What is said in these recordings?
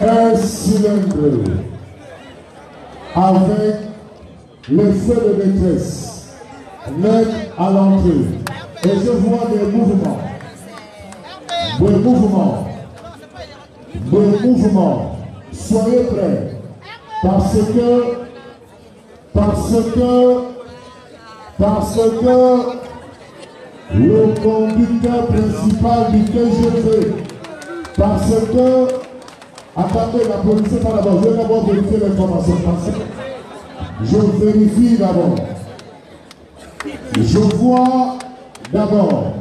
un cylindre avec le feu de détresse net à l'entrée. Et je vois des mouvements, des mouvements, des mouvements. Soyez prêts, parce que, parce que, parce que le conducteur principal du TGV, parce que, attendez, la police est pas d'abord, je vais d'abord vérifier l'information, je vérifie d'abord. Je vois d'abord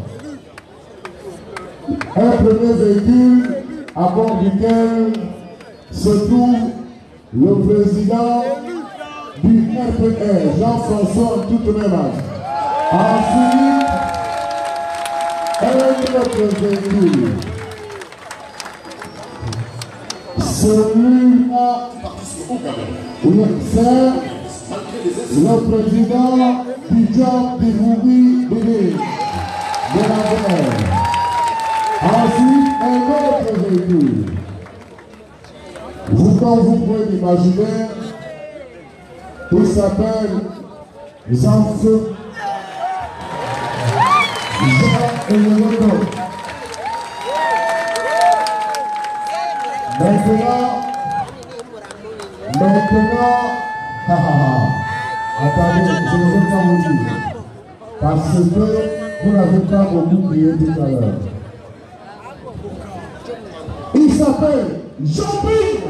un premier véhicule à bord duquel se trouve le président du RPR, Jean-François en toute même âge. Ensuite, un autre véhicule. Celui-là, oui, c'est le président du job du Roubi Bébé de la guerre. Ensuite, un autre véhicule. Vous, quand vous pouvez l'imaginer, il s'appelle Jean-Feu. Jean et le moto. Maintenant, maintenant, ha, ha. attendez, je ne vais pas vous dire. Parce que vous n'avez pas beaucoup crié tout à l'heure. Il s'appelle Jean-Pierre.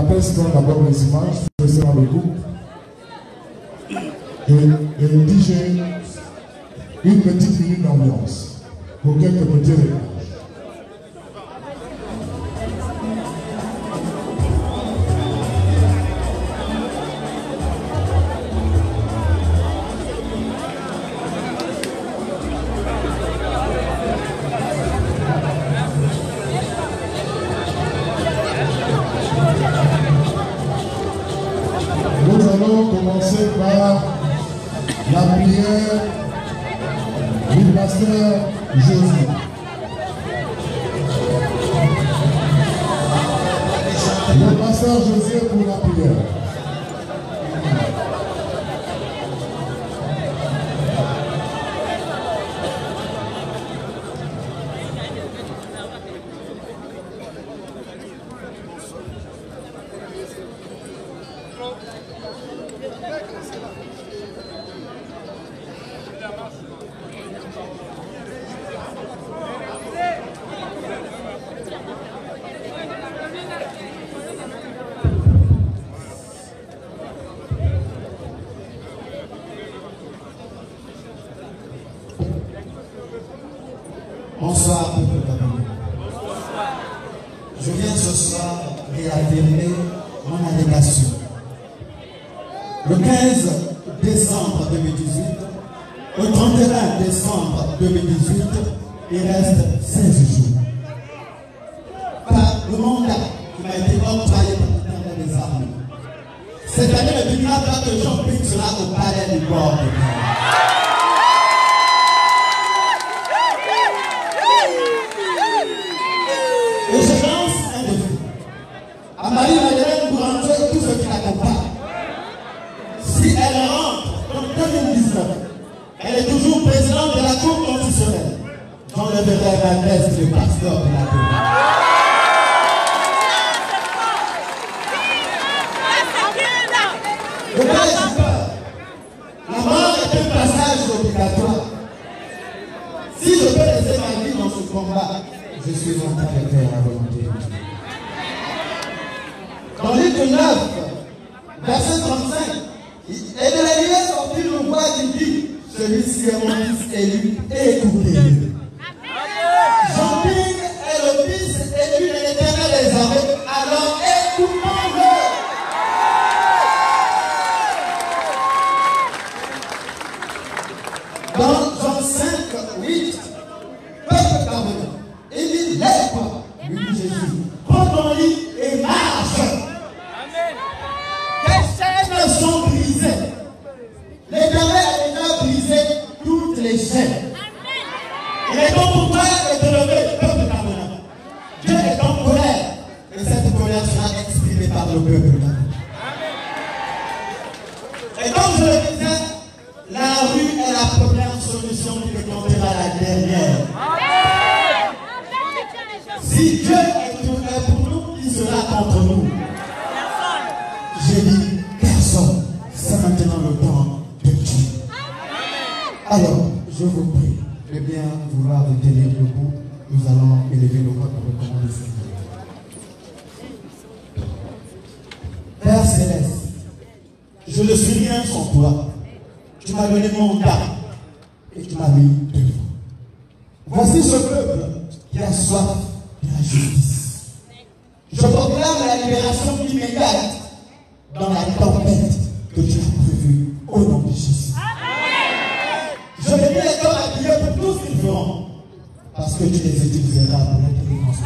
la presse, d'abord les images, c'est dans le groupe. Et, et DJ, une petite minute d'ambiance pour quelques petits réglages. Bien vouloir tenir debout. Nous allons élever nos voix pour le Seigneur. Père Céleste, je ne suis rien sans toi. Tu m'as donné mon mandat et tu m'as mis devant. Voici ce peuple qui a soif de la justice. Je proclame la libération immédiate dans la tempête tu les utiliseras pour la délivrance.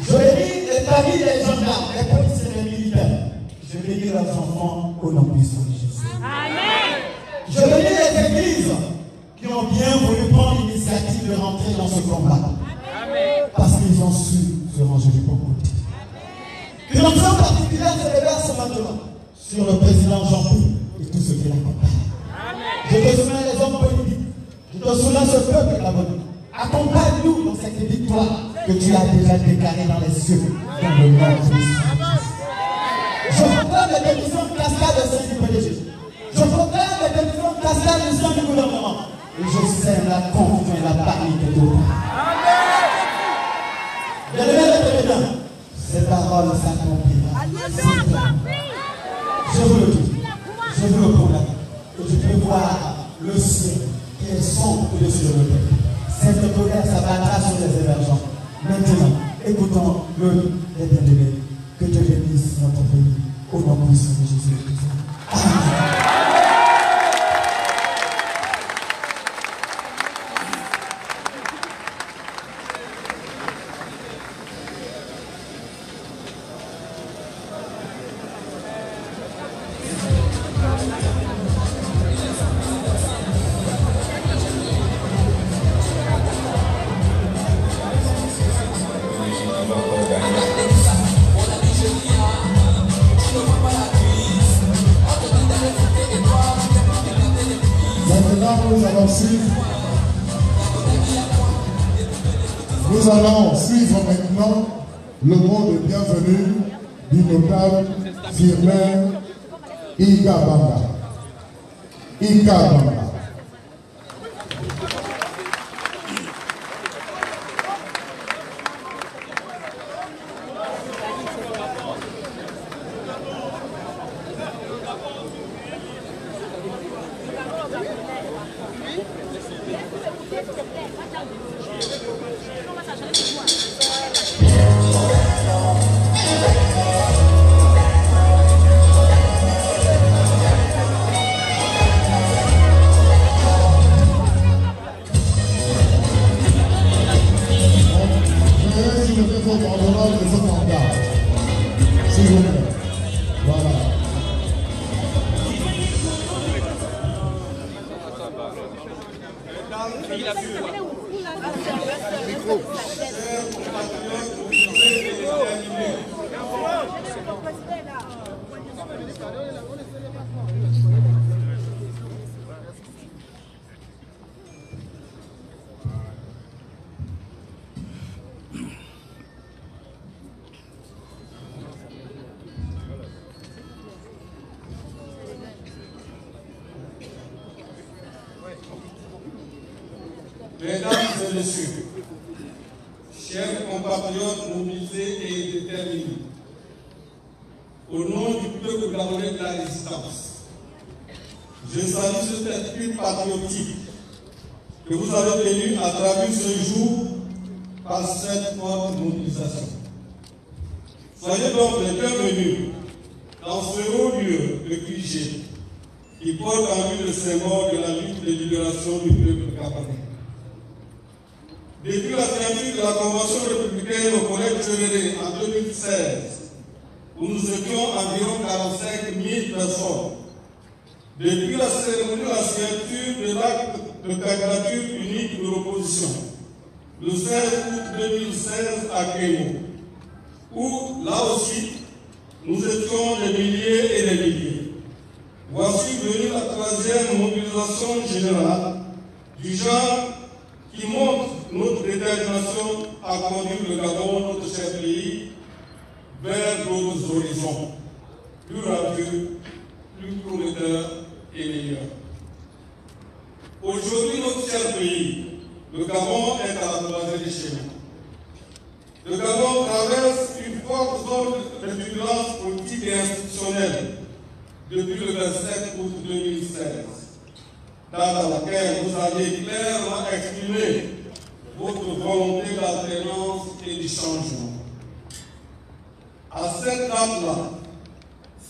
Je mis les familles des gendarmes, les policiers les militaires. Je mis leurs enfants au nom puissant de Jésus. Je bénis les églises qui ont bien voulu prendre l'initiative de rentrer dans ce combat. Parce qu'ils ont su se ranger du bon côté. Que l'onction particulière se réverse maintenant sur le président Jean-Pierre et tous ceux qui l'accompagnent. Je te soumets les hommes politiques. Je te soumets ce peuple cette victoire que tu as déjà déclarée dans les cieux, dans le nom de Christ. Je proclame les démissions cascades au sein du PDG. Je proclame les démissions cascades au sein du gouvernement. Et je sème la confusion et la panique de tout. Bien-aimés les bien, ces paroles s'accompliront. Je vous le dis, je vous le promets, que je peux voir le ciel qui est sombre au-dessus de notre tête. Cette colère s'abattra sur les émergents. Maintenant, écoutons le les bien-aimés. Que Dieu bénisse notre pays au nom puissant de Jésus-Christ. Mesdames et messieurs, chers compatriotes mobilisés et déterminés, au nom du peuple gabonais de la résistance, je salue cet esprit patriotique que vous avez tenu à travers ce jour par cette forte mobilisation. Soyez donc les bienvenus dans ce haut lieu de cliché qui porte en lui le symbole de la lutte de libération du peuple gabonais. La signature de la Convention républicaine au Collège général en 2016, où nous étions environ 45 000 personnes, depuis la cérémonie de la signature de l'acte de candidature unique de l'opposition, le 16 août 2016 à Kémo, où là aussi nous étions des milliers et des milliers. Voici venue la troisième mobilisation générale du genre qui montre détermination à conduire le Gabon, notre cher pays, vers d'autres horizons, plus radieux, plus prometteurs et meilleurs. Aujourd'hui, notre cher pays, le Gabon est à la croisée des chemins. Le Gabon traverse une forte zone de turbulence politique et institutionnelle depuis le 27 août 2016 dans laquelle vous avez clairement exprimé votre volonté d'alternance et de changement. À cette date-là,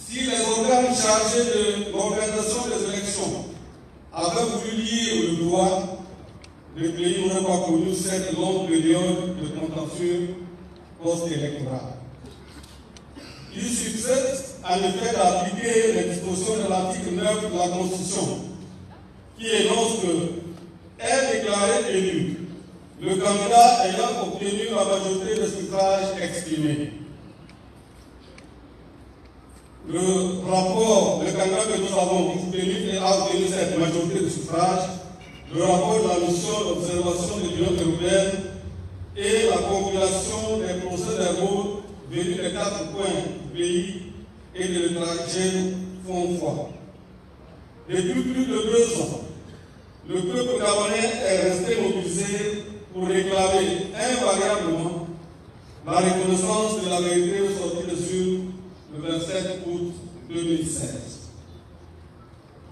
si les organes chargés de l'organisation des élections avaient voulu lire le droit, le pays n'aurait pas connu cette longue période de contentieux post-électorale. Il succède en effet d'appliquer les dispositions de l'article 9 de la Constitution qui énonce que est déclaré élu le candidat ayant obtenu la majorité des suffrages exprimés. Le rapport, le candidat que nous avons obtenu et a obtenu cette majorité de suffrage, le rapport de la mission d'observation de l'Union européenne et la compilation des procès verbaux venus des quatre coins du pays et de l'étranger font foi. Depuis plus de deux ans, le peuple gabonais est resté mobilisé pour réclamer invariablement la reconnaissance de la vérité sortie de sur le 27 août 2016.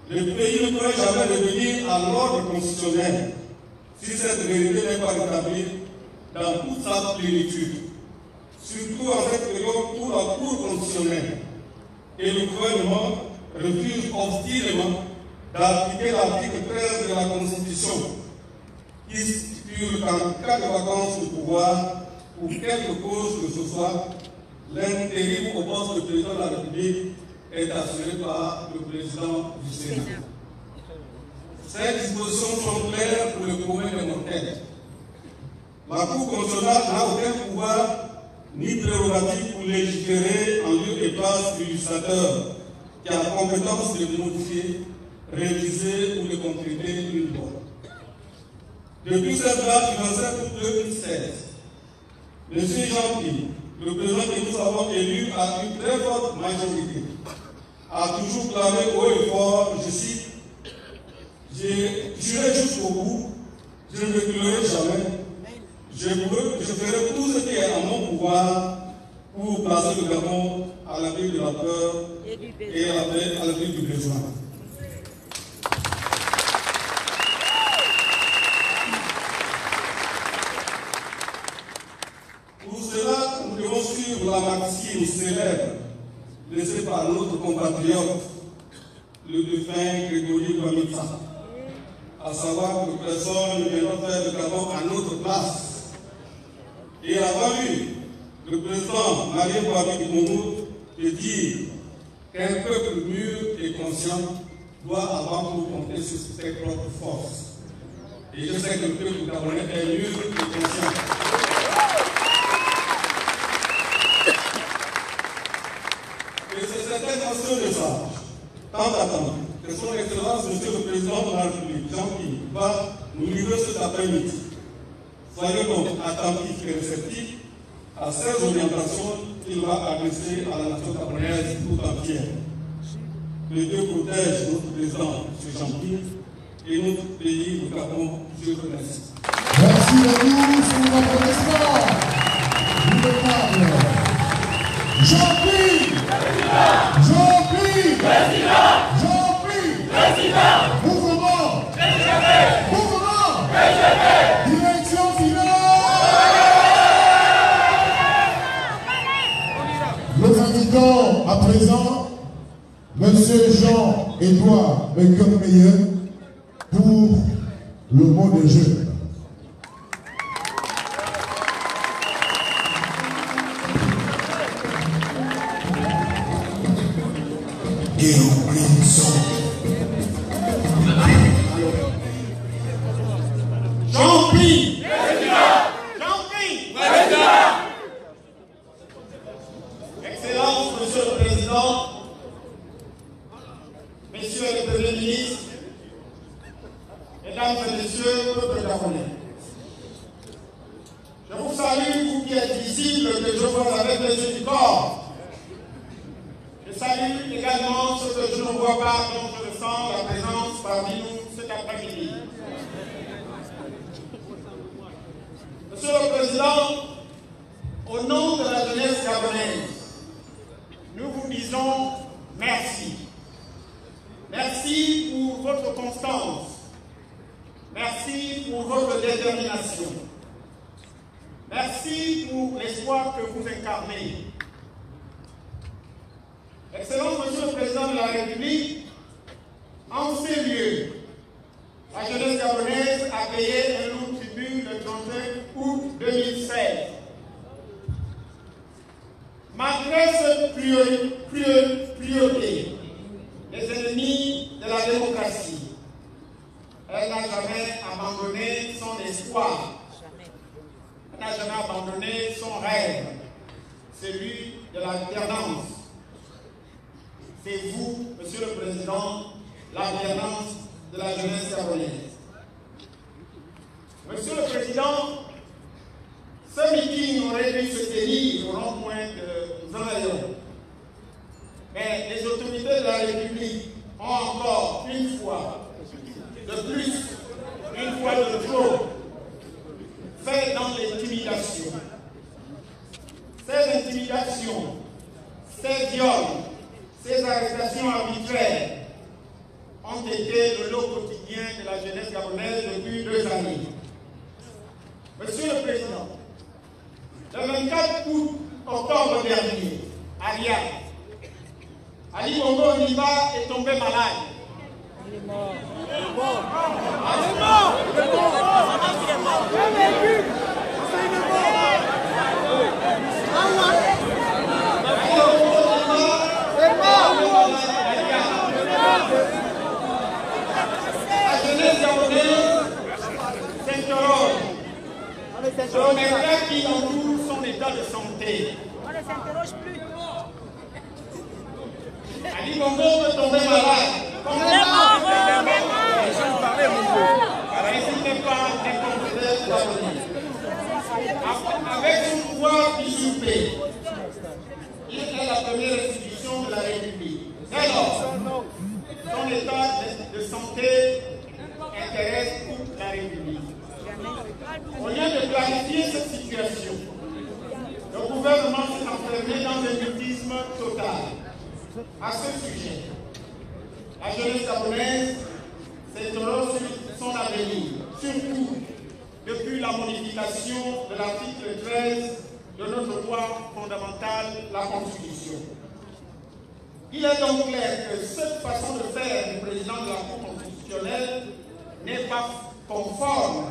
Le pays ne pourrait jamais revenir à l'ordre constitutionnel si cette vérité n'est pas rétablie dans toute sa plénitude, surtout en cette période où la Cour constitutionnelle et le gouvernement refusent obstinément d'appliquer l'article 13 de la Constitution qui qu'en cas de vacances de pouvoir ou quelque cause que ce soit, l'intérim au poste de président de la République est assuré par le président du Sénat. Ces dispositions sont claires pour le commun des mortels. La Cour constitutionnelle n'a aucun pouvoir ni prérogative pour légiférer en lieu et place du législateur qui a compétence de modifier, réviser ou de compléter une loi. Depuis cette date du 27 août 2016, M. Jean-Pierre, le président que nous avons élu à une très forte majorité, a toujours clamé haut et fort, je cite, J'irai jusqu'au bout, je ne reculerai jamais, je, je ferai tout ce qui est en mon pouvoir pour placer le Gabon à l'abri de la peur et à l'abri du besoin. Pour cela, nous devons suivre la maxime célèbre laissée par notre compatriote, le défunt À savoir que personne ne viendra faire le Gabon à notre place. Et avant lui, le président Marie Bouabi Moumou de dire qu'un peuple mûr et conscient doit avant tout compter sur ses propres forces. Et je sais que le peuple gabonais est mûr et conscient. Et c'est certaines nations de ça, tant attendre que son Excellence, Monsieur le Président de la République, Jean-Pierre, va nous livrer cet après-midi. Soyons donc attentifs et réceptifs à ces orientations qu'il va adresser à la nation gabonaise tout entière. Que Dieu protège notre président, M. Jean-Pierre, et notre pays, le Gabon. Je vous remercie. Merci à tous pour l'applaudissement. Jean-Pierre Jean-Pierre Jean-Pierre Monsieur Jean-Édouard Meyer pour le mot de jeu. C'est vous, Monsieur le Président, la gouvernance de la jeunesse gabonaise. Monsieur le Président, ce meeting aurait dû se tenir au rond-point de Zanayon. Mais les autorités de la République ont encore une fois de plus, une fois de trop, fait dans l'intimidation. Ces intimidations, ces viols, ces arrestations arbitraires ont été le lot quotidien de la jeunesse gabonaise depuis deux années. Monsieur le Président, le 24 août, octobre dernier, à Riyad, Ali Bongo Niba est tombé malade. Il est est est est est. Il est La jeunesse gabonaise s'interroge sur l'état qui entoure son état de santé. On ne s'interroge plus. Ali Bongo peut tomber malade. Est mort. Est mort. N'hésitez pas à découvrir Avec son pouvoir usurpé, il est la première institution de la République. Dès lors, son état de santé intéresse toute la République. Au lieu de clarifier cette situation, le gouvernement s'est enfermé dans un mutisme total. À ce sujet, la jeunesse gabonaise s'interroge sur son avenir, surtout depuis la modification de l'article 13 de notre loi fondamentale, la Constitution. Il est donc clair que cette façon de faire du président de la Cour constitutionnelle n'est pas conforme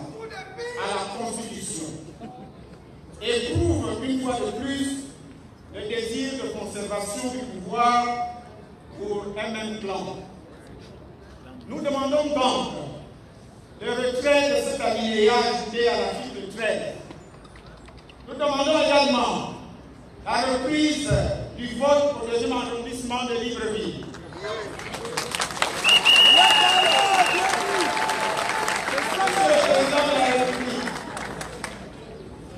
à la Constitution et prouve une fois de plus le désir de conservation du pouvoir pour un même plan. Nous demandons donc le retrait de cet alinéa ajouté à l'article 13. Nous demandons également la reprise du vote pour le deuxième arrondissement de Libreville.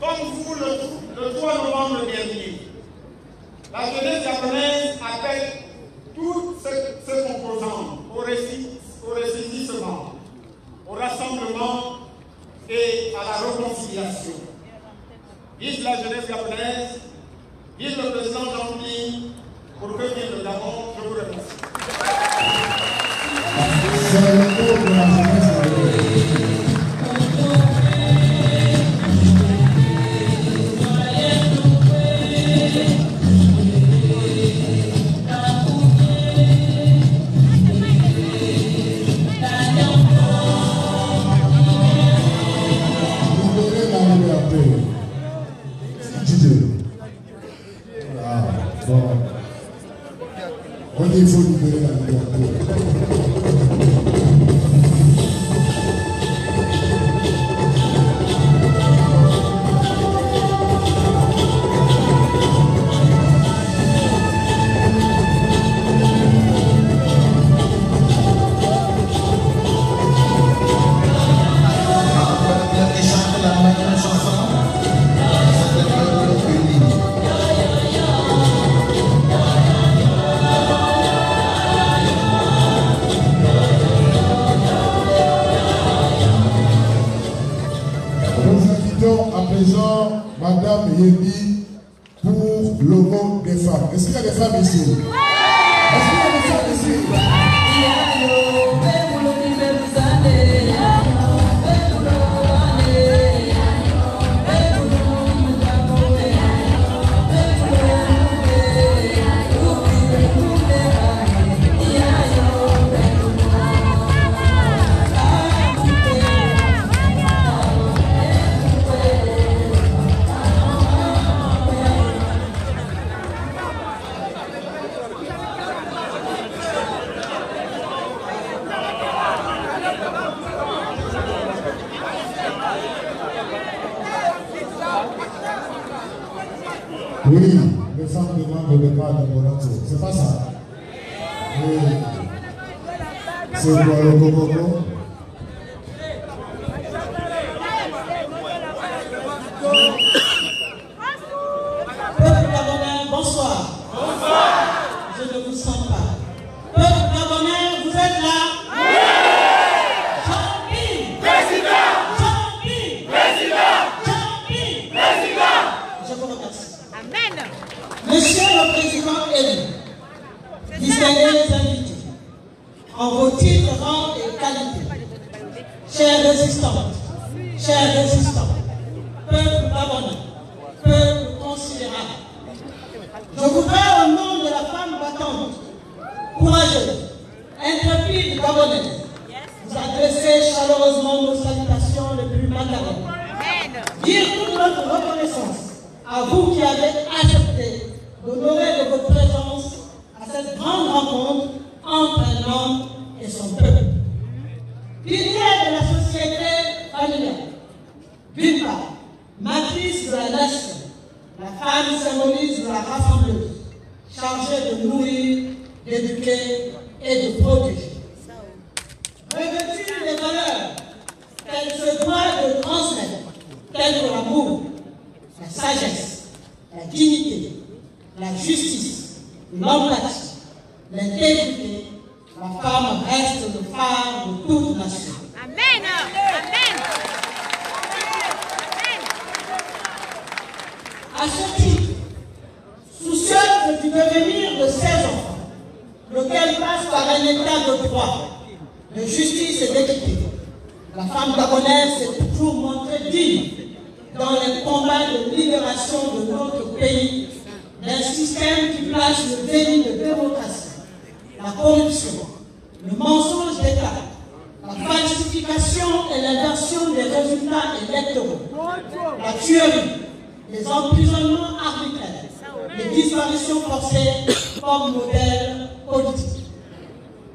Comme vous le, le 3 novembre dernier, la jeunesse japonaise appelle toutes ces, ces composantes au, réci, au ressaisissement, au rassemblement et à la réconciliation. Vive la jeunesse japonaise, vive le président Jean-Pierre, pour que vive le je vous remercie.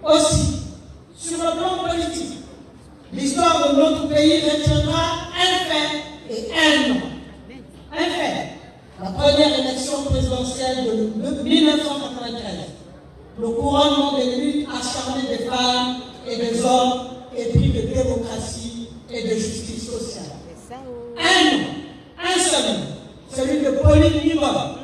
Aussi, sur le plan politique, l'histoire de notre pays retiendra un fait et un nom. Un fait, la première élection présidentielle de 1993, le couronnement des luttes acharnées des femmes et des hommes, épris de démocratie et de justice sociale. Un nom, un seul nom, celui de Pauline Nivon,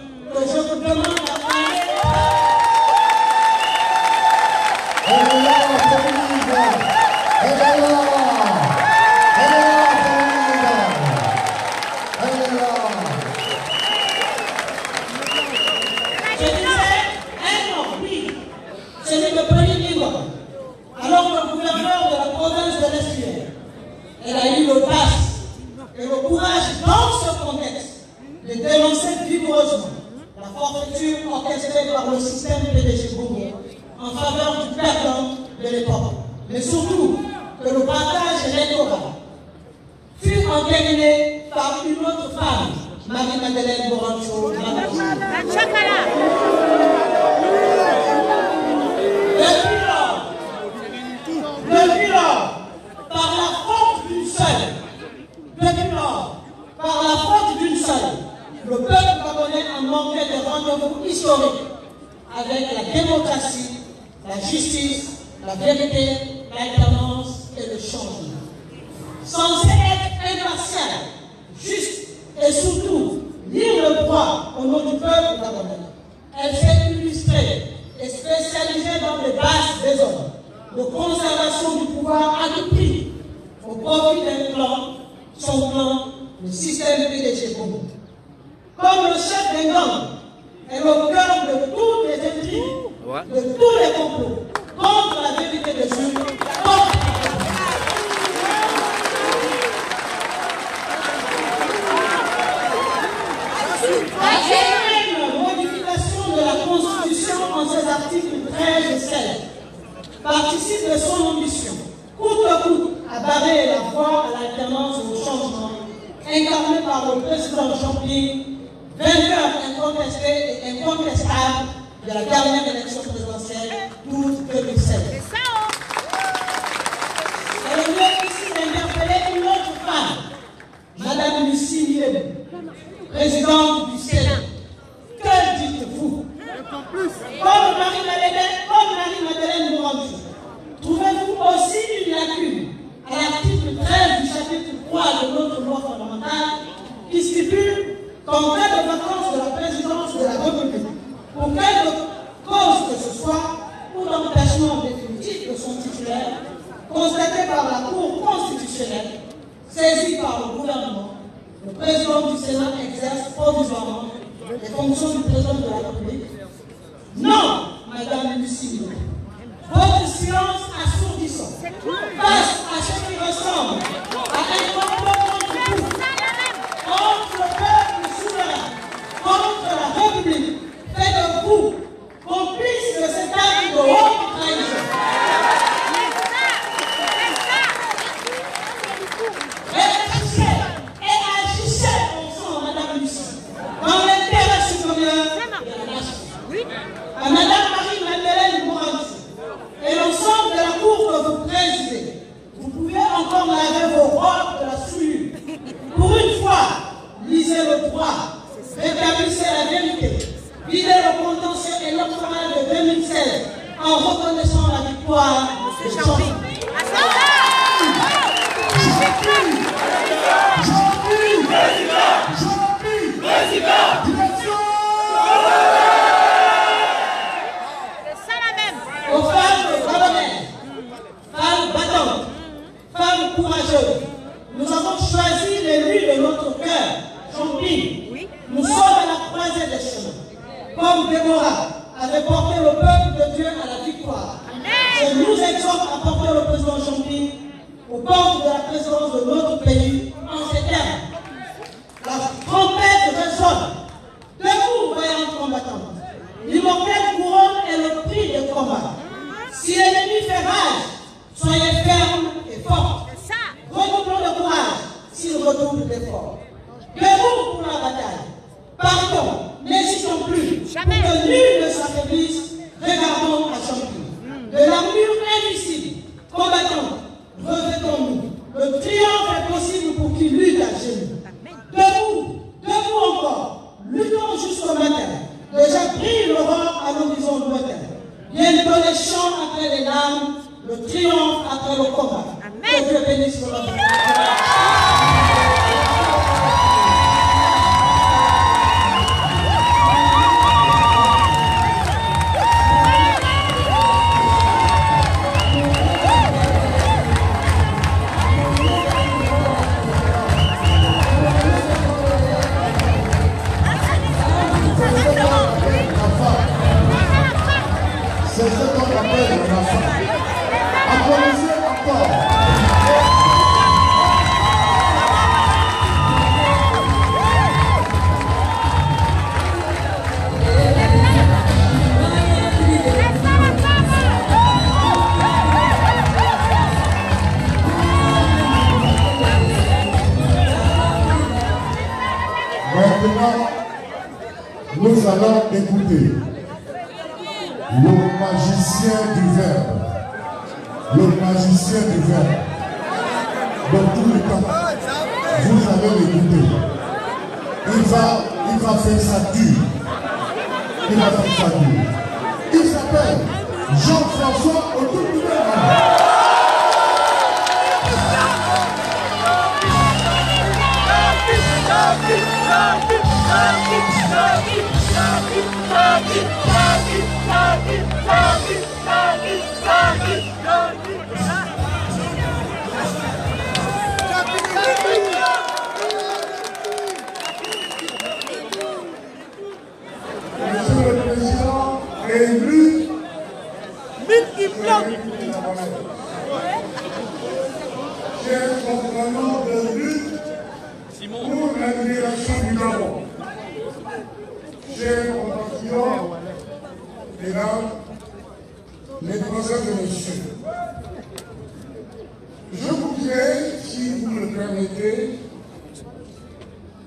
Je voudrais, si vous me permettez,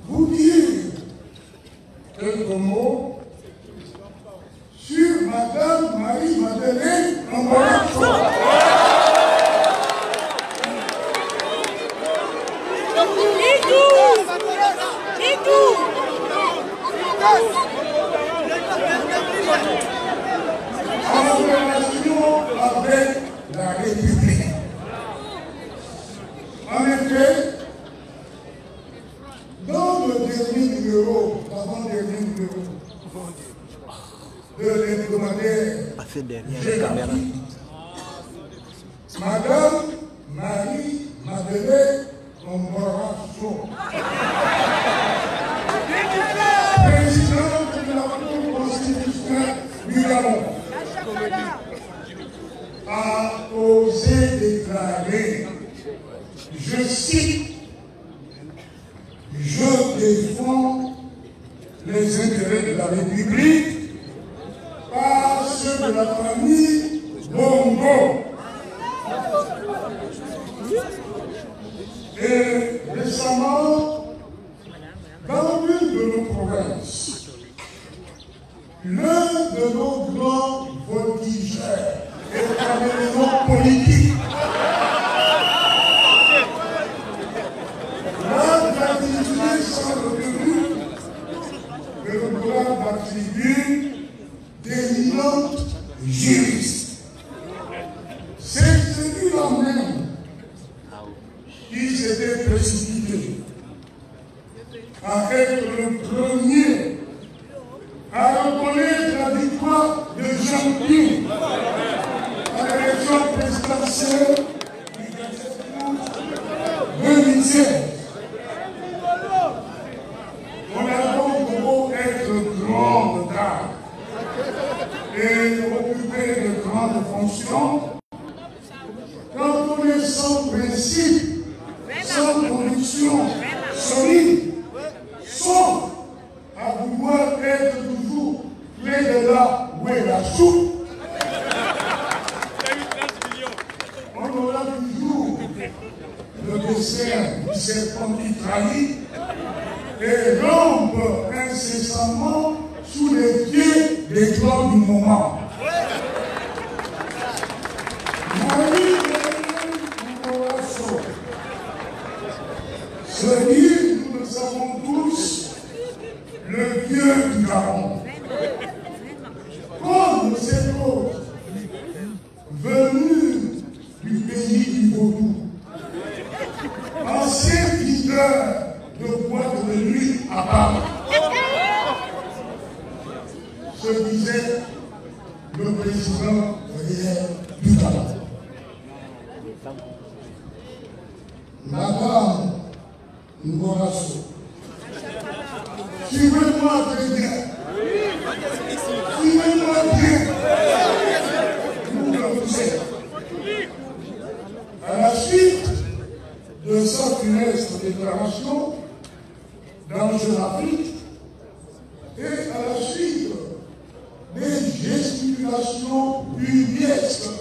vous dire quelques mots sur Madame Marie-Madeleine Lombardo. My Magana ubiesques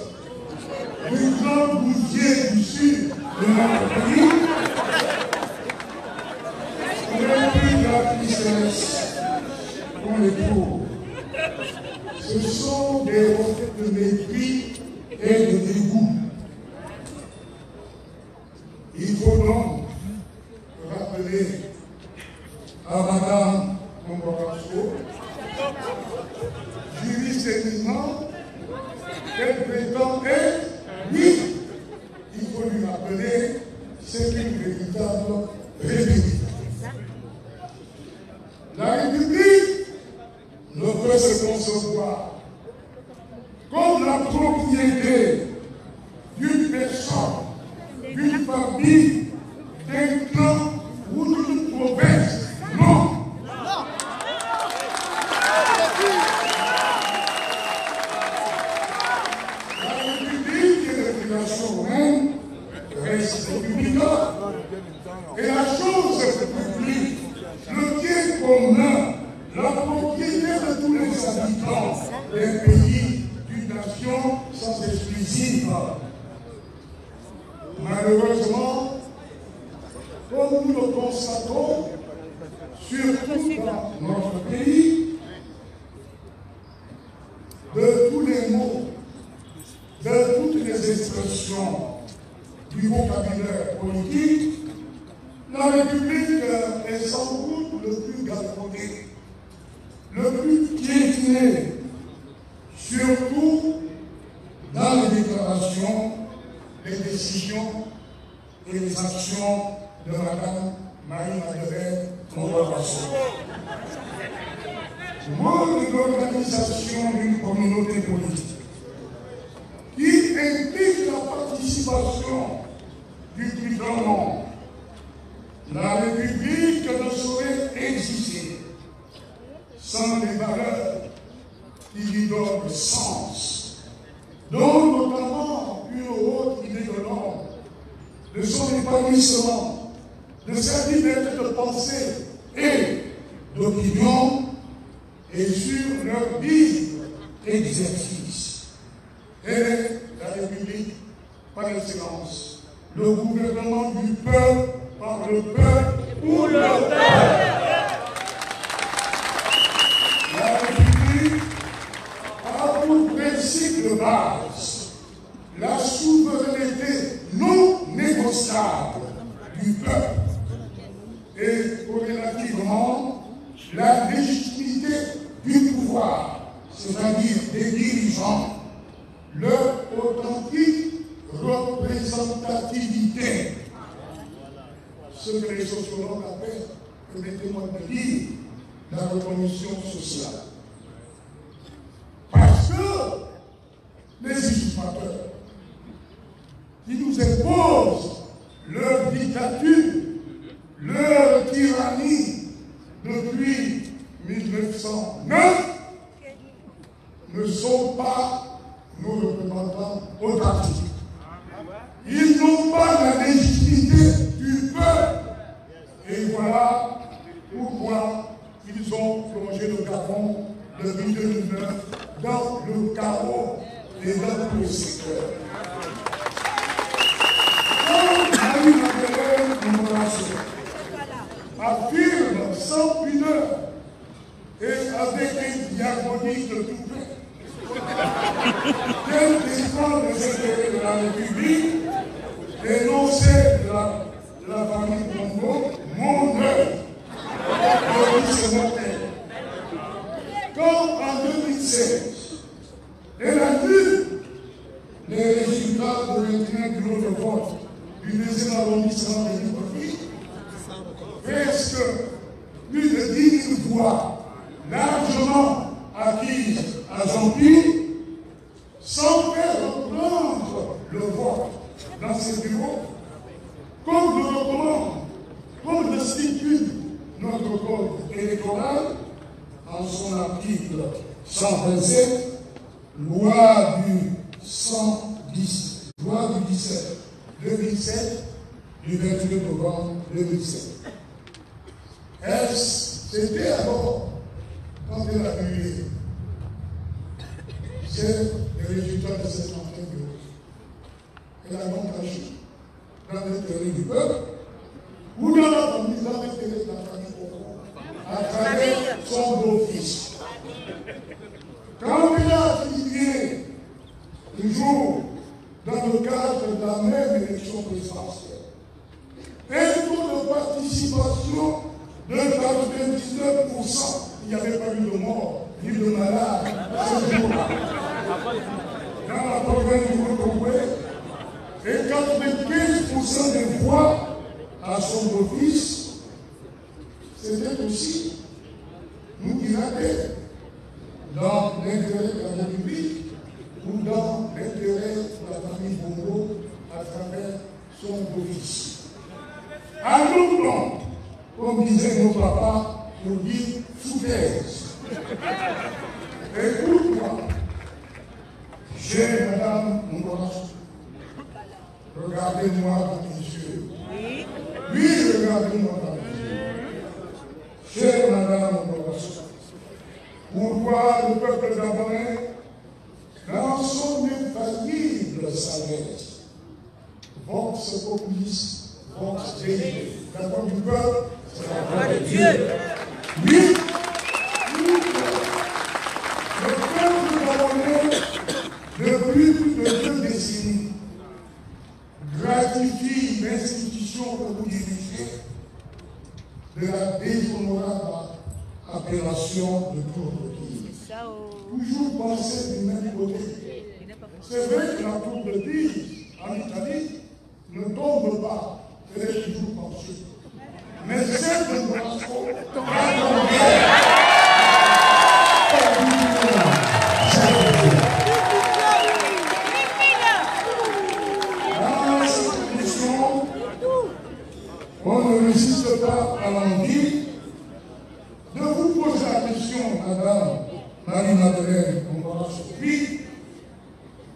mission qu'Abraham, Marie Madeleine, on va souffrir,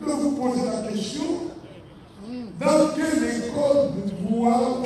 de vous poser la question. Dans quelle école de droit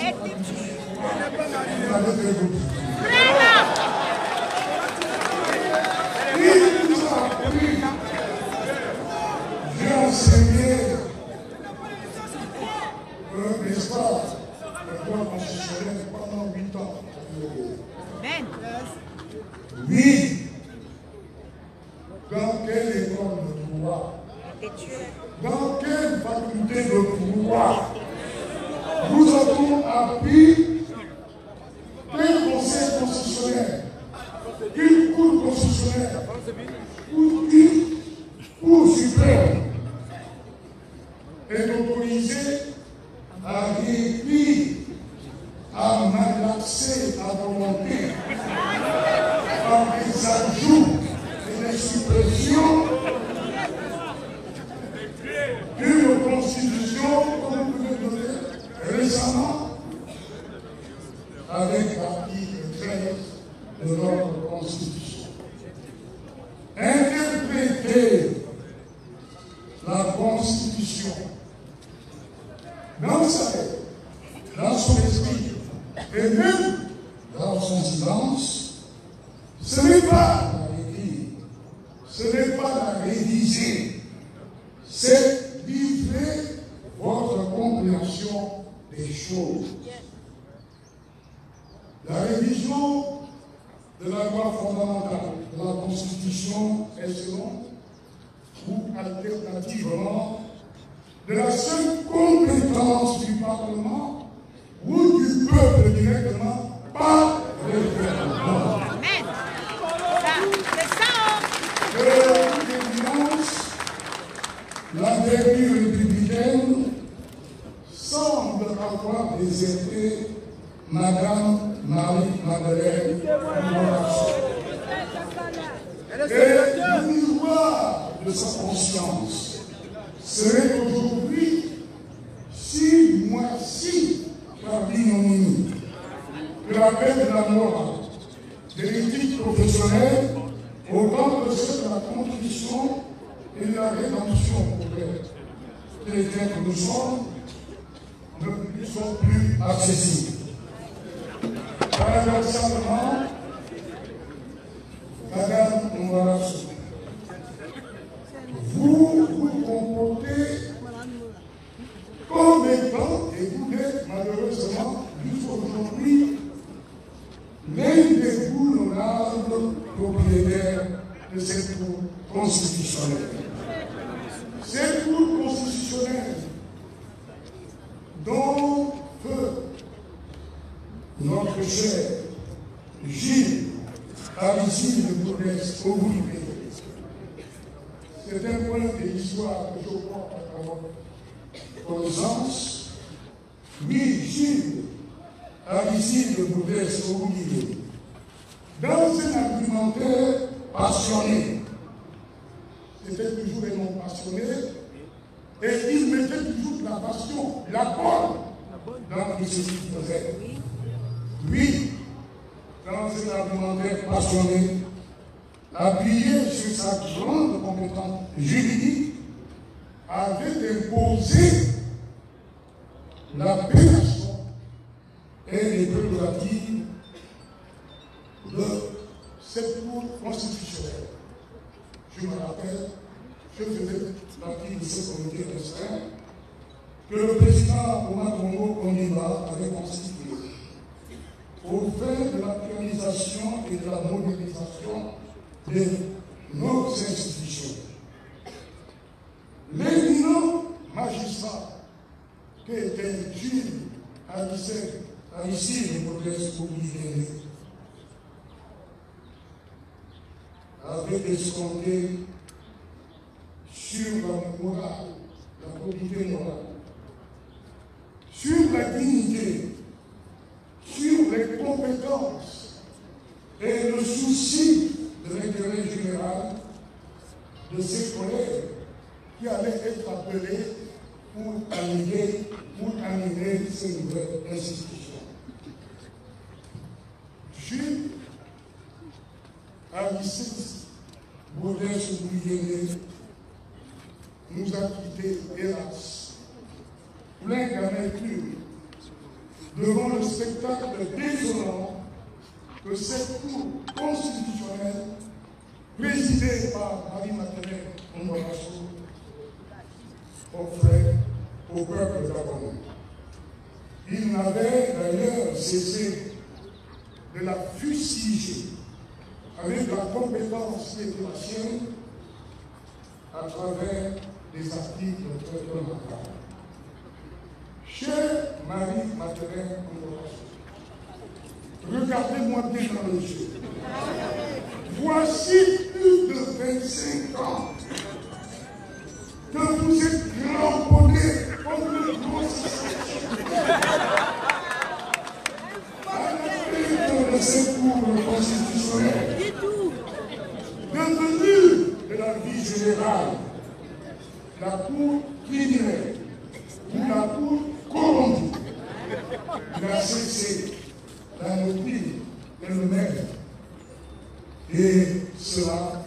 Lui, Jésus qui dans un argumentaire passionné, appuyé sur sa grande compétence juridique, avait imposé la punition et les prérogatives de cette cour constitutionnelle. Je me rappelle, je faisais partie de ce comité d'extrême que le président Oumakongo Ondimba avait constitué au fait de la et de la mobilisation de nos institutions. L'éminent magistrat qui était Jules à ici les provinces avait escompté sur la morale, la communauté morale sur la dignité, sur les compétences et le souci de l'intérêt général de ses collègues qui allaient être appelés pour animer, pour ces nouvelles institutions. Jules Aricis Baudin Soubriéné nous a quittés, hélas, plein d'amertume, devant le spectacle désolant que cette Cour constitutionnelle, présidée par Marie-Madeleine Ondorasso, offrait au peuple gabonais. Il n'avait d'ailleurs cessé de la fustiger avec la compétence sienne à travers des articles très remarquables. Chère Marie-Madeleine regardez-moi bien dans les yeux. Voici plus de 25 ans que vous êtes cramponné contre le à la de cette cour constitutionnelle, devenue de la vie générale, la cour criminelle ou la cour corrompue. Il a cessé la nourrir elle-même. Et cela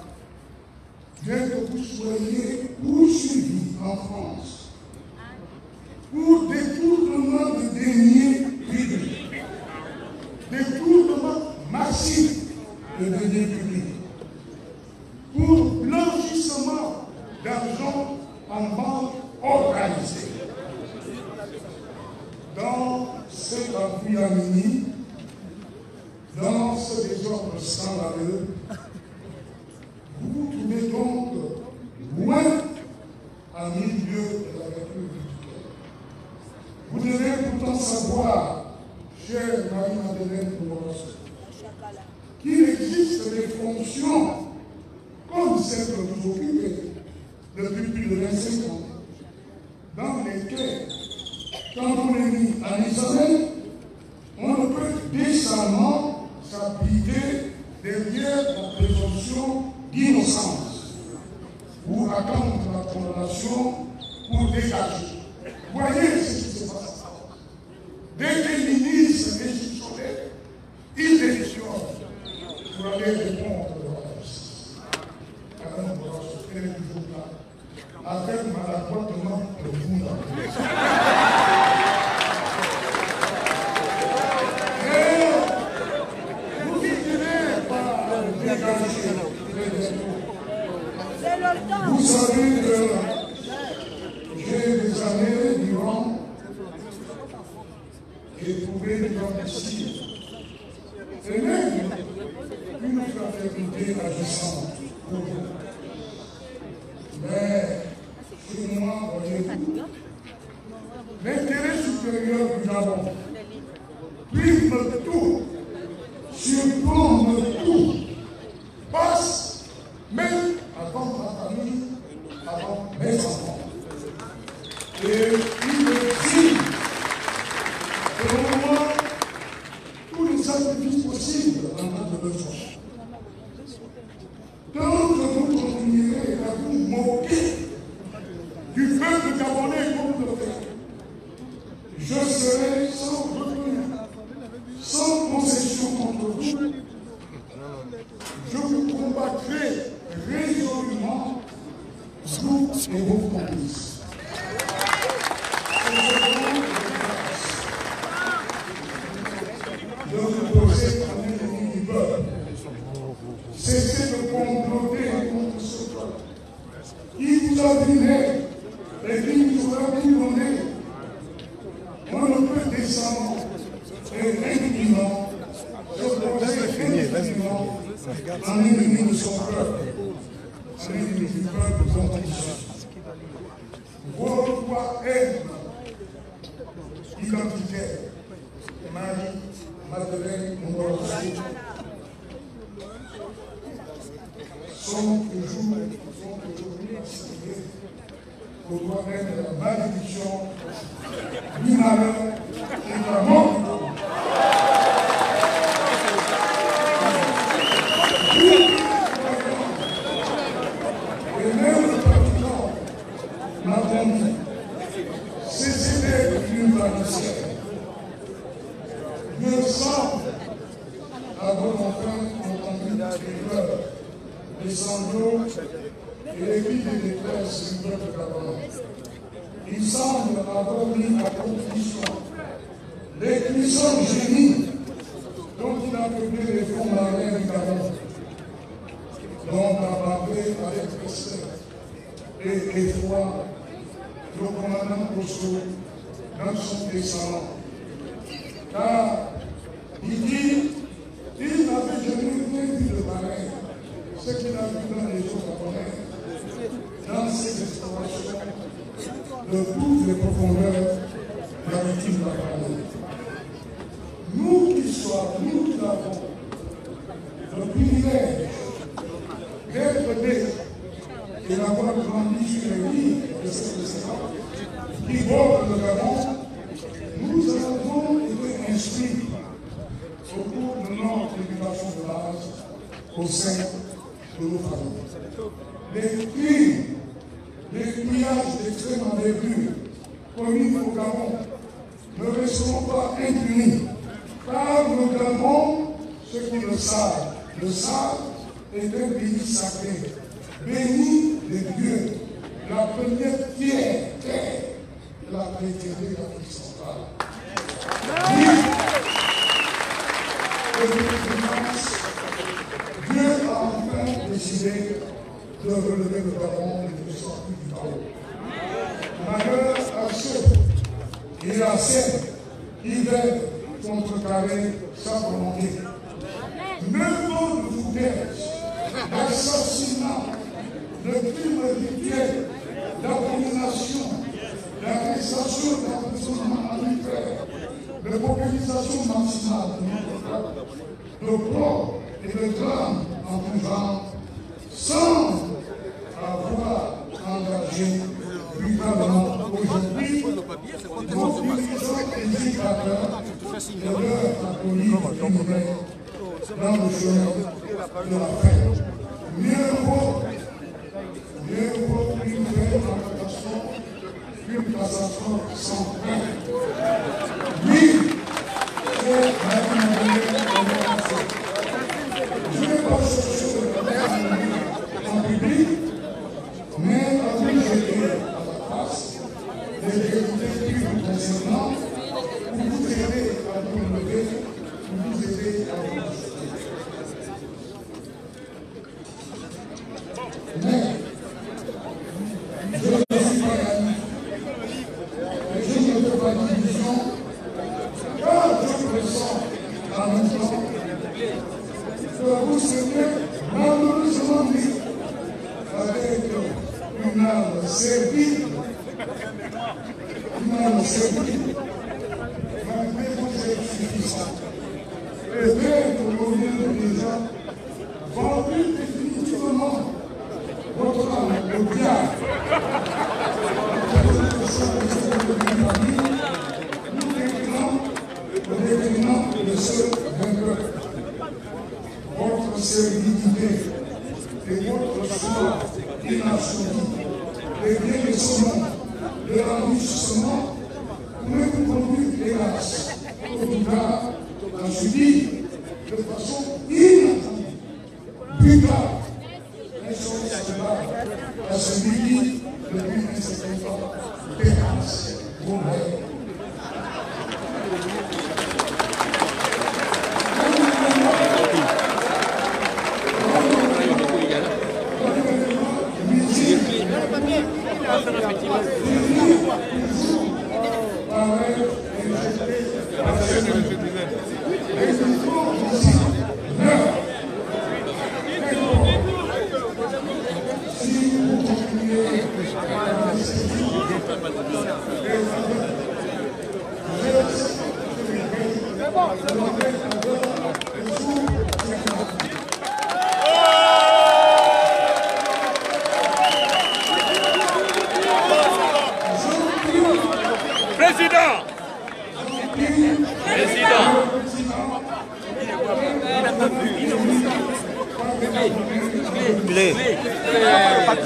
bien que vous soyez poursuivis en France pour détournement de deniers publics, détournement massif de deniers publics, pour blanchissement d'argent en banque organisée. Dans cet appui à mini, dans ce désordre scandaleux, vous vous trouvez donc loin en milieu de la République. Vous devez pourtant savoir, chère Marie-Madeleine Bourras, qu'il existe des fonctions comme celle que vous occupez depuis plus de 25 ans, dans lesquelles, quand on est mis en examen, on ne peut décemment s'appliquer derrière la présomption d'innocence ou attendre la condamnation pour dégager. Été instruits au cours de notre éducation de base au sein de nos familles. Les crimes, les pillages d'extrême envergure commis au Gabon ne resteront pas impunis, car le Gabon, ceux qui le savent, le savent, est un pays sacré, béni de Dieu, la première pierre, terre de la chrétienté d'Afrique centrale. Dieu a enfin décidé de relever le Gabon et de sortir du chaos. Malheur à ceux à celles qui veulent contrecarrer sa volonté. Même dans le foutaise, l'assassinat, le crime rituel, l'abomination, l'arrestation d'emprisonnement arbitraire, la mobilisation maximale de notre peuple, de port et de drame en tout genre, sans avoir engagé brutalement aujourd'hui nos dirigeants indicateurs de leur criminelle dans le chemin de la paix. Mieux vaut, mieux vaut une vraie embarcation qu'une catastrophe sans fin. Oui, c'est la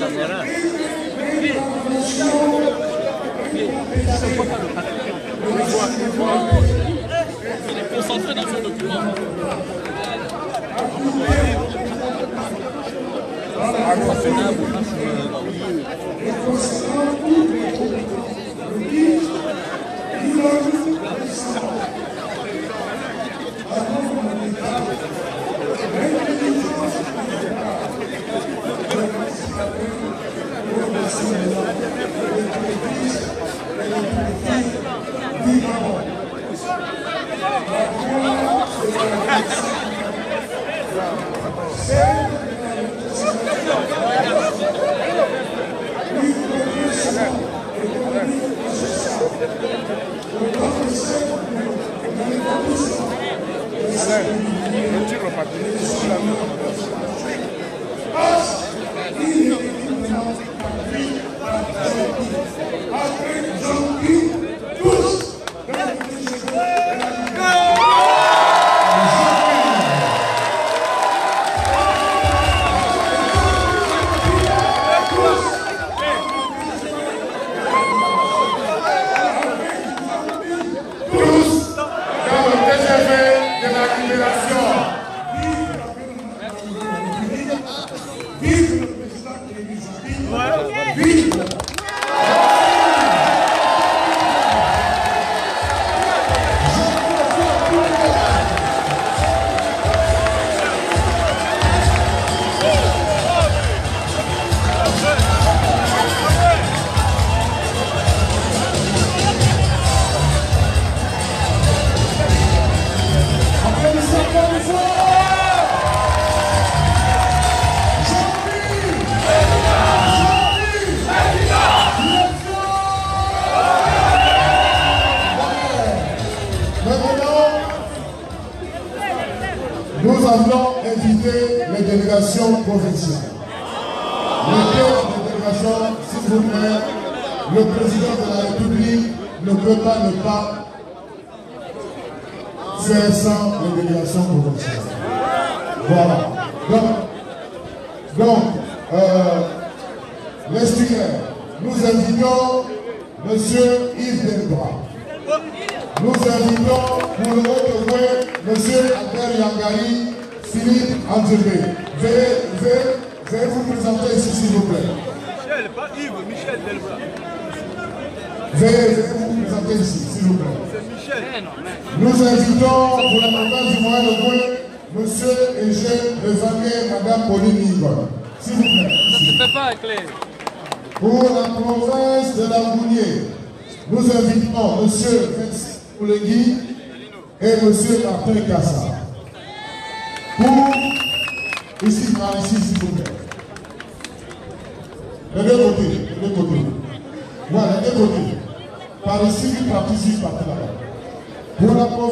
É. Il est concentré dans son document.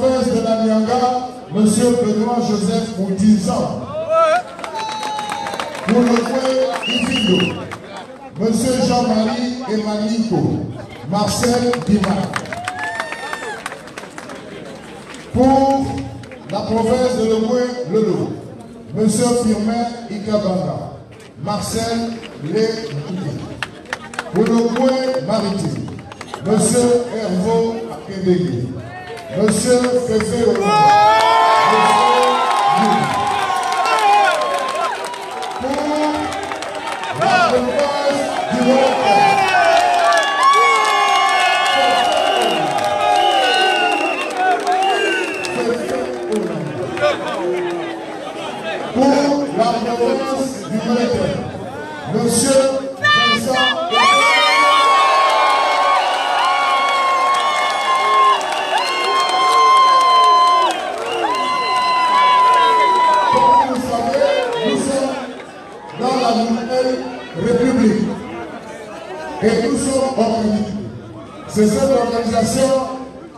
province de la Nyanga, M. Benoît Joseph Moutizan. Pour le frère Ifido, M. Jean-Marie Emanico, Marcel Dimar. Pour la province de Le Lelo, M. Firmin Ikabanga, Marcel Léouki. Pour le coin maritime, M. Herveau Akebegui. Monsieur Cessé le du monde. pour la violence du Monsieur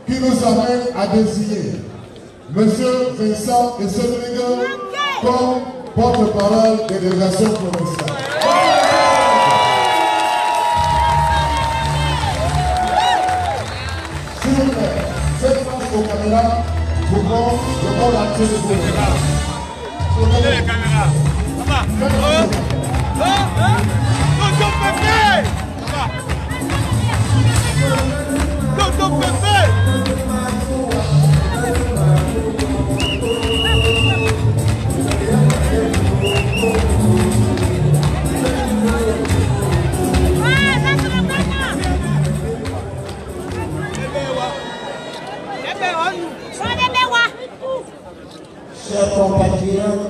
qui nous amène à désigner M. Vincent et Esselringer comme porte-parole des délégations provinciales. S'il vous plaît, cette face aux caméras, vous compte le bon accès de vos caméras. les caméras. Sir Compatriot.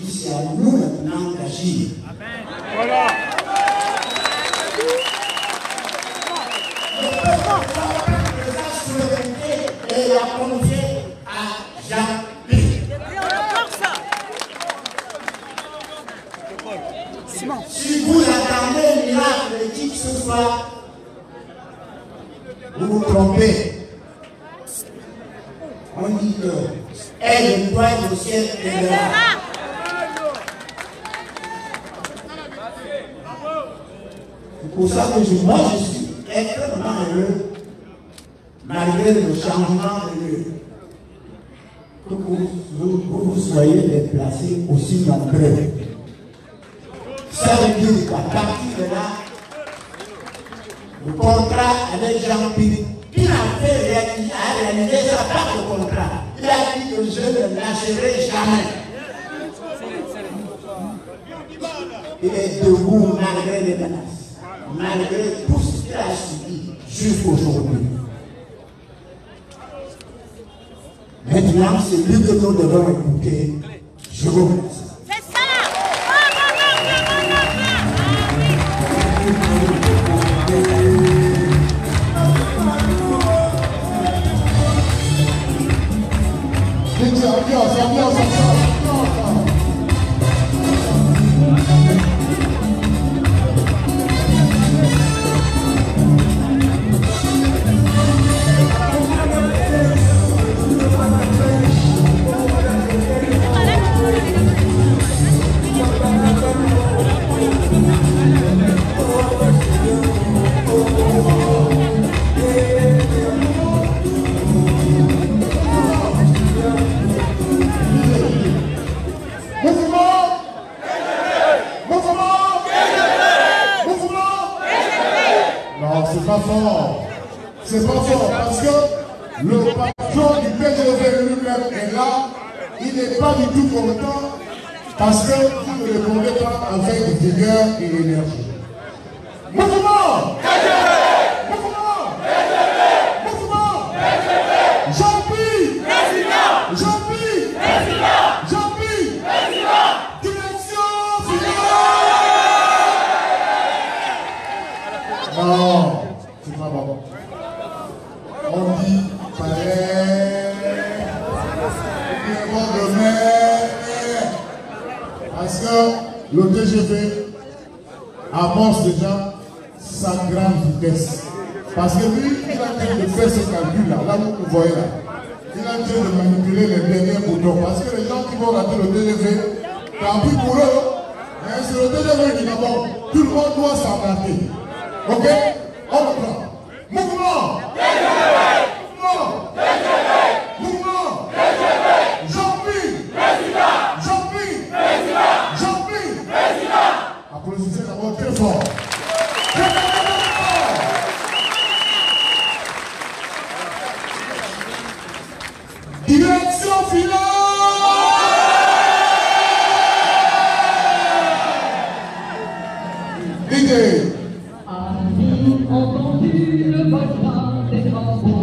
Il dit c'est à nous maintenant d'agir. Voilà. Le peuple la souveraineté et la confier à jamais. Si vous attendez un miracle dit ce soir, vous vous trompez. On dit que elle doit le ciel est là. pour ça que je, moi, je suis extrêmement heureux, malgré le changement de lieu, que vous, vous, vous soyez déplacés aussi nombreux. malgré tout ce qu'il a subi jusqu'aujourd'hui. Maintenant, c'est lui que nous devons écouter. Je vous remercie. Travaux sur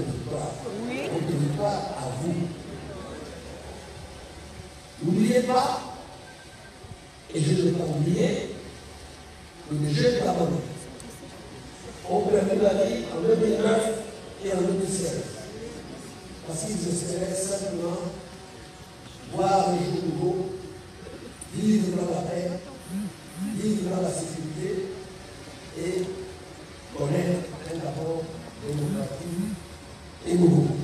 de victoire. À vous. N'oubliez pas, et je ne vais pas oublier, que le jeu travaille. On prévu la vie en 2009 et en 2016. Parce qu'ils espéraient simplement voir les jour nouveau, vivre dans la paix Senhor.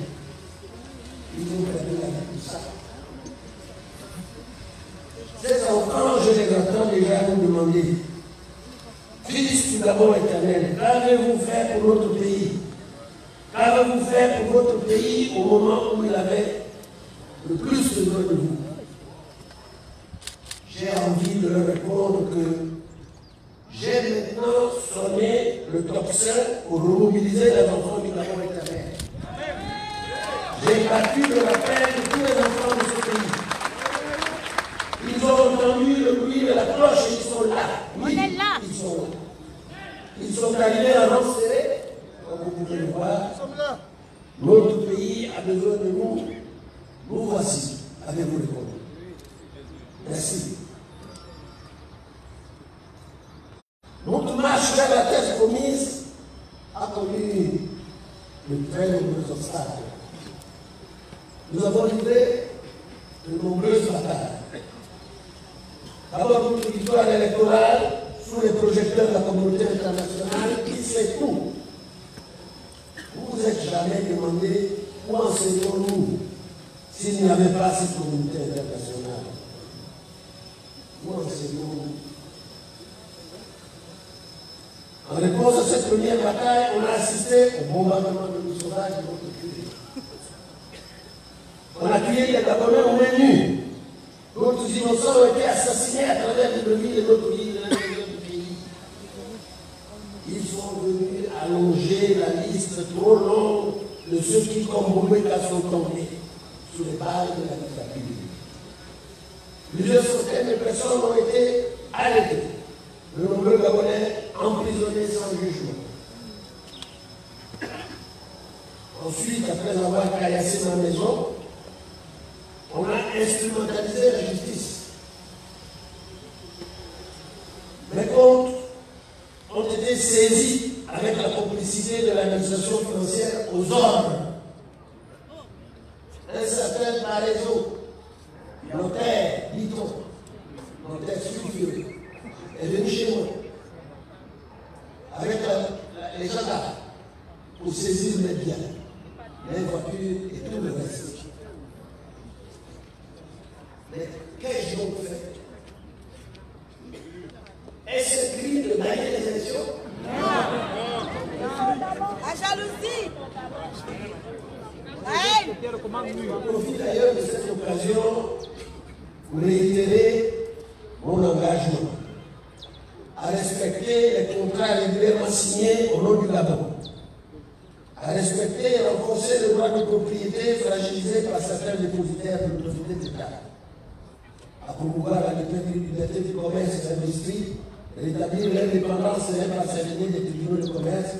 rétablir l'indépendance et l'impartialité des tribunaux de commerce,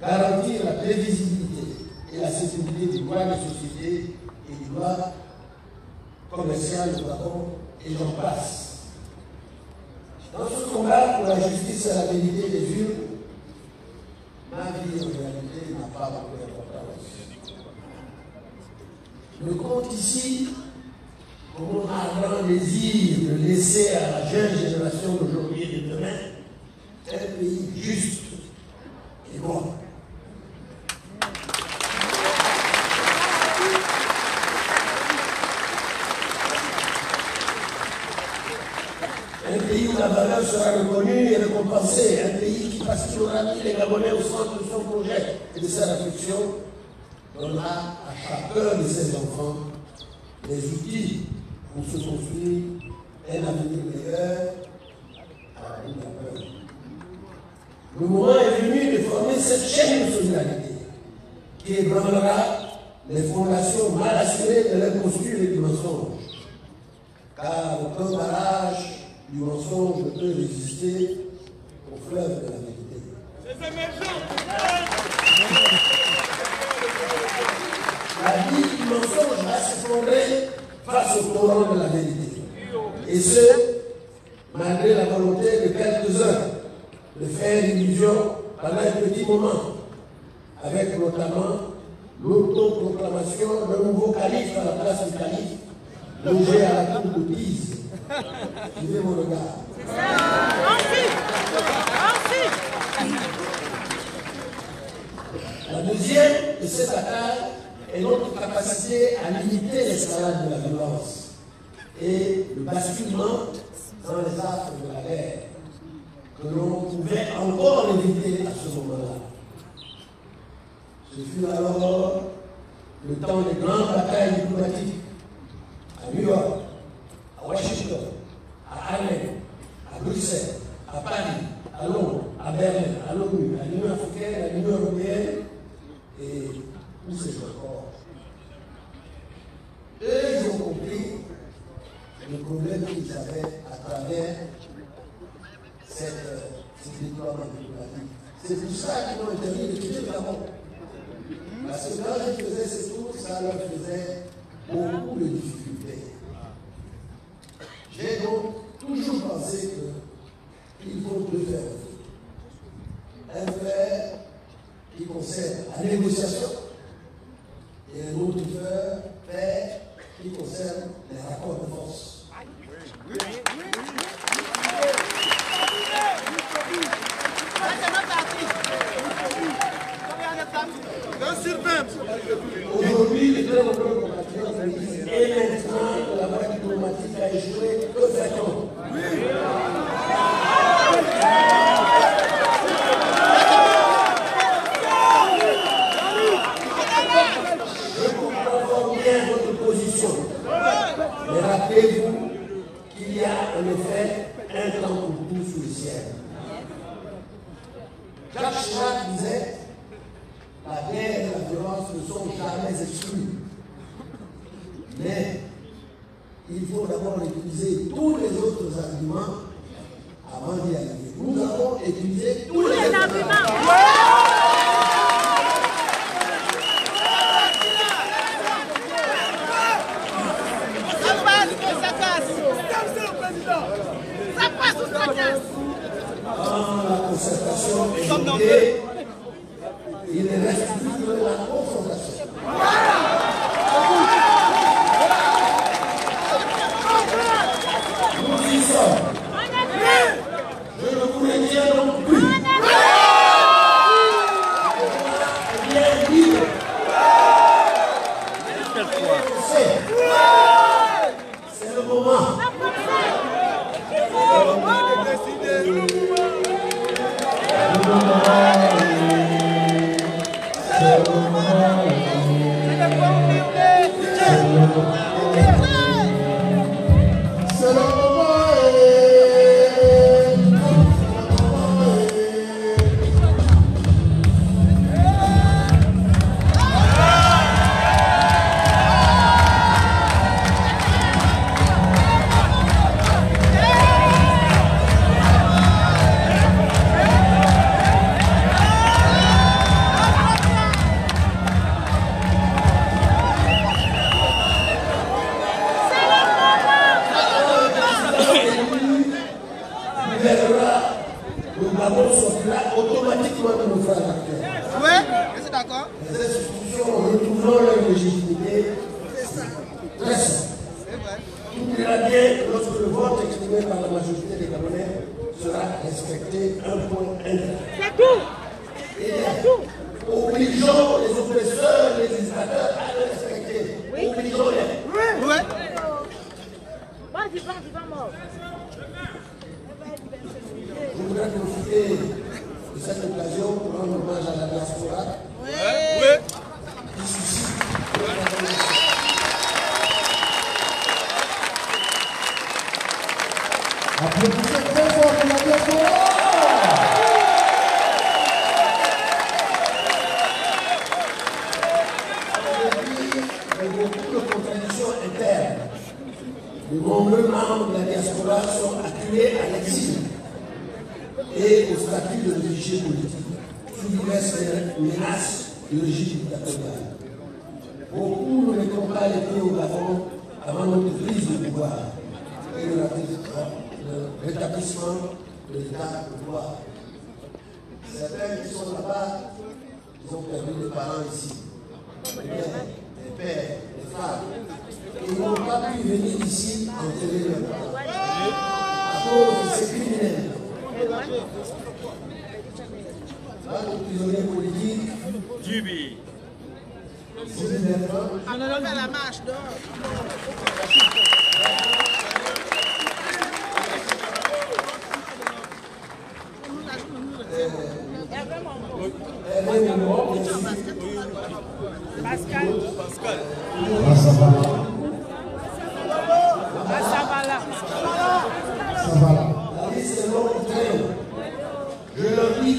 garantir la prévisibilité et la sécurité du droit des sociétés et du droit commercial au et j'en passe. Dans ce combat pour la justice et la vérité des urnes, ma vie en réalité n'a pas beaucoup d'importance. Le compte ici pour un désir de laisser à la jeune génération d'aujourd'hui et de demain un pays juste et bon. Mais il faut d'abord utiliser tous les autres arguments avant d'y arriver. Nous avons utilisé tous, les, les, arguments. arguments. Dans la concertation,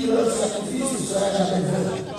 Je leur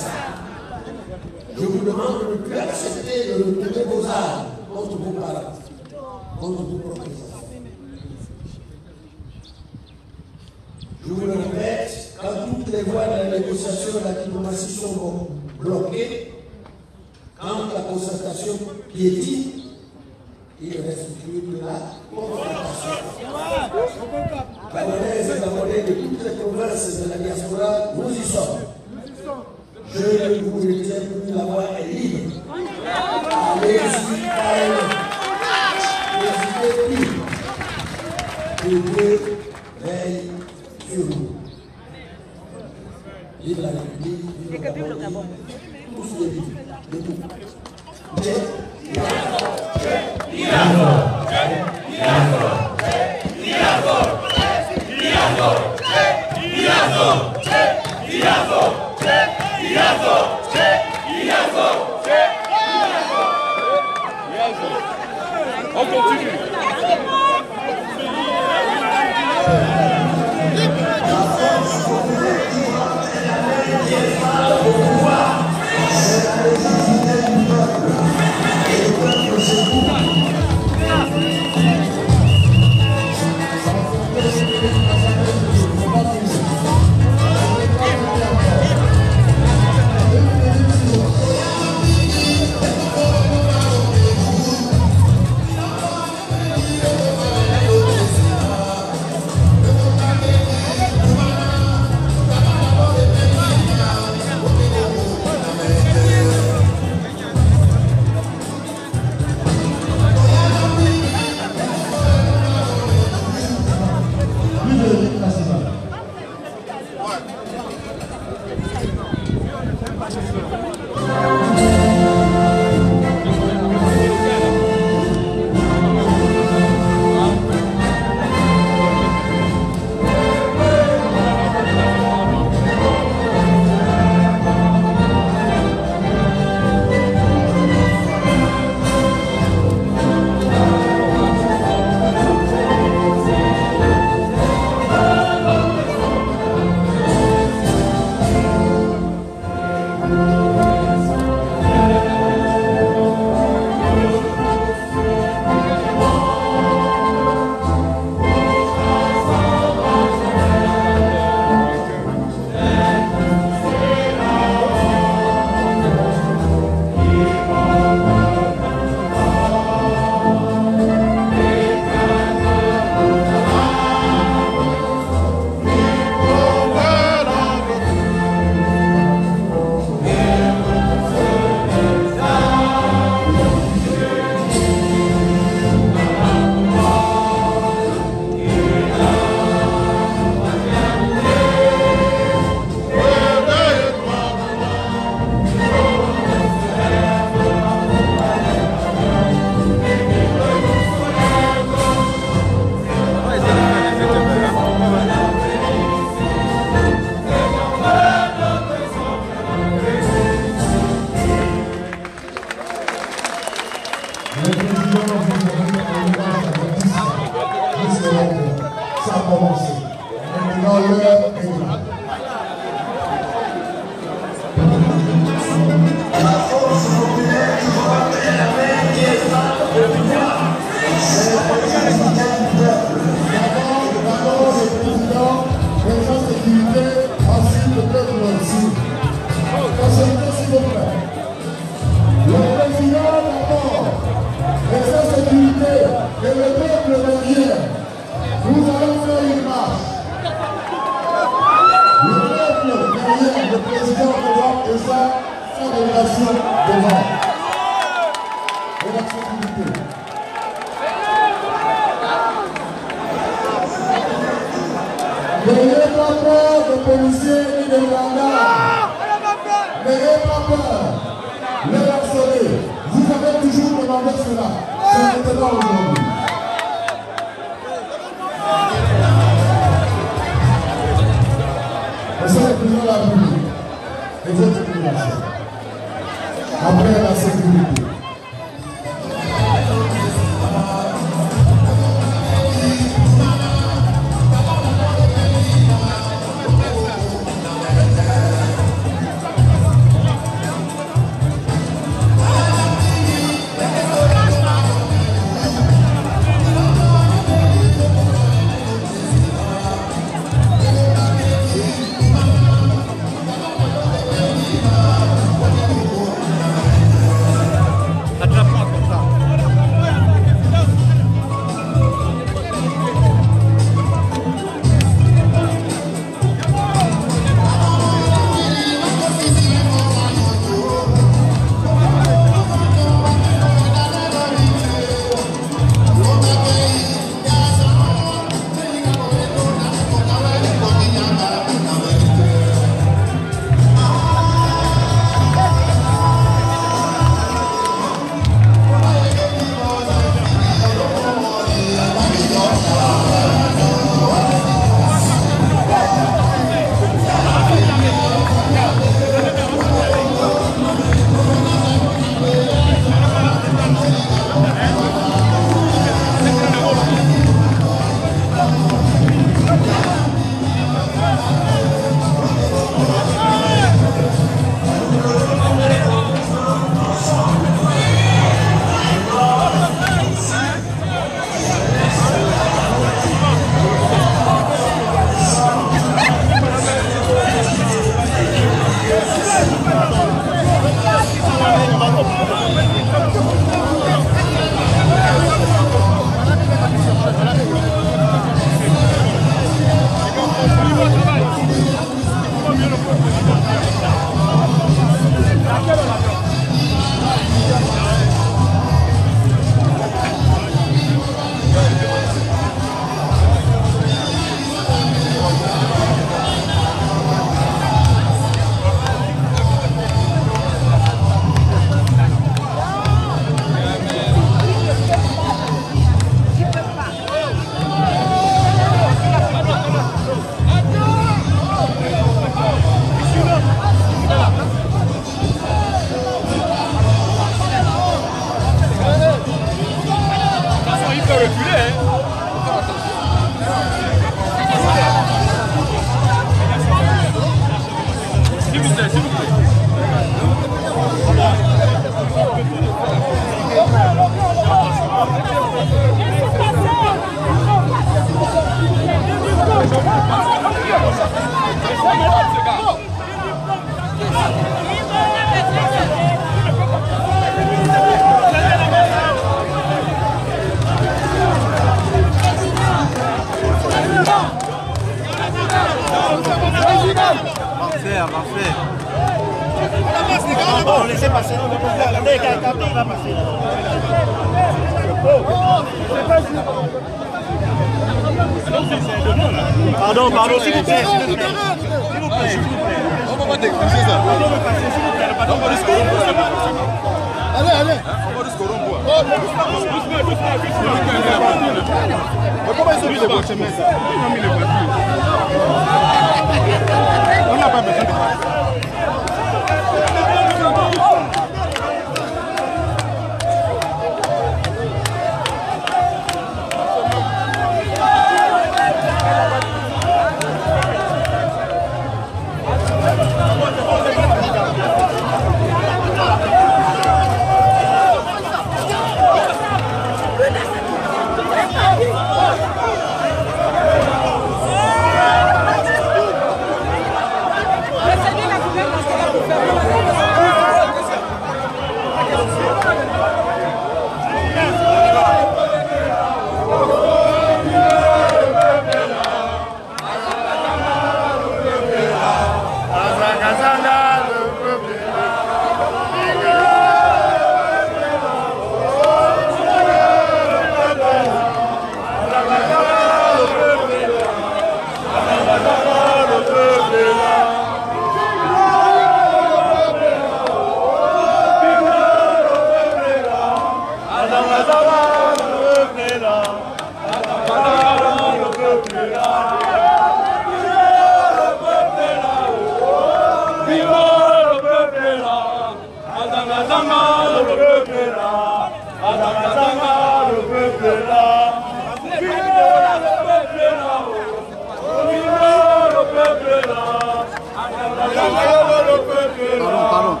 Pardon, pardon.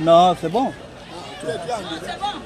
Non, c'est bon. C'est bon.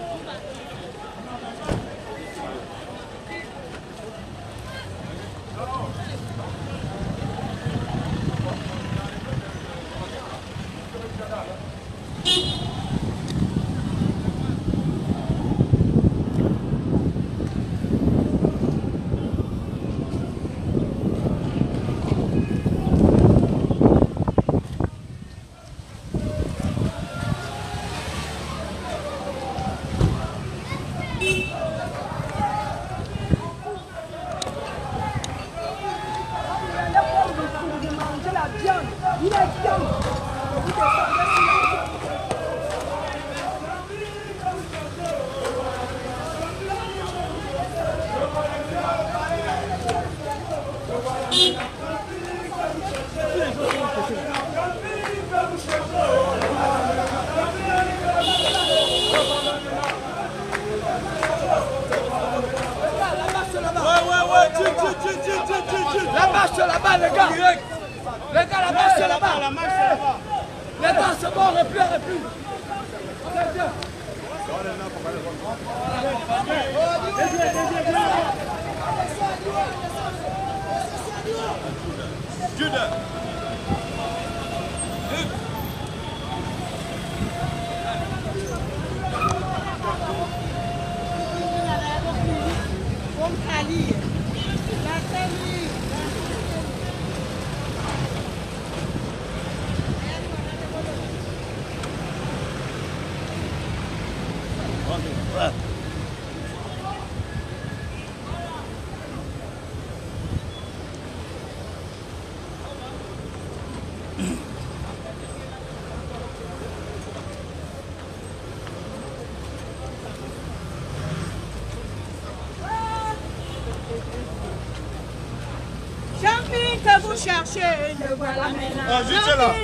voilà. Ah, juste là.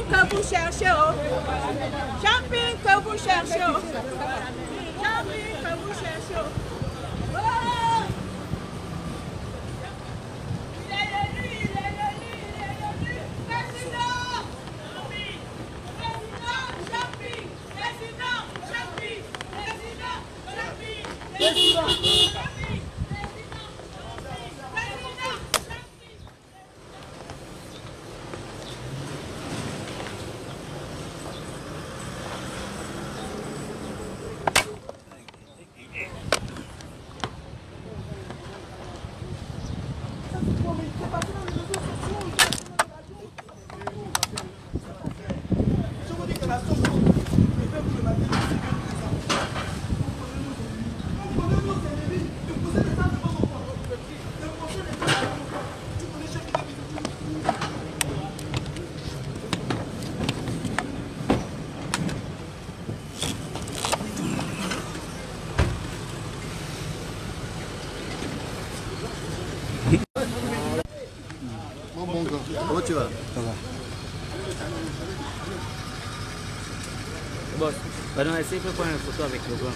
Boss, bah non, essaye de prendre une photo avec le grand.